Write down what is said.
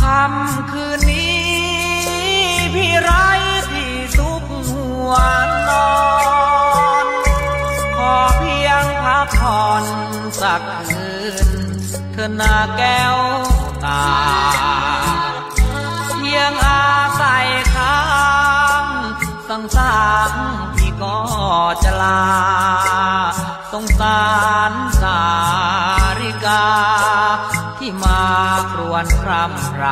คำคืนนี้พี่ไร้ที่ซุกหัวนอน ขอเพียงพักผ่อนสักคืนเธอหน้าแก้วตา เพียงอาศัยค้างสังสารพี่ก็จะลา สงสารสาริกาที่มาครวนครำไร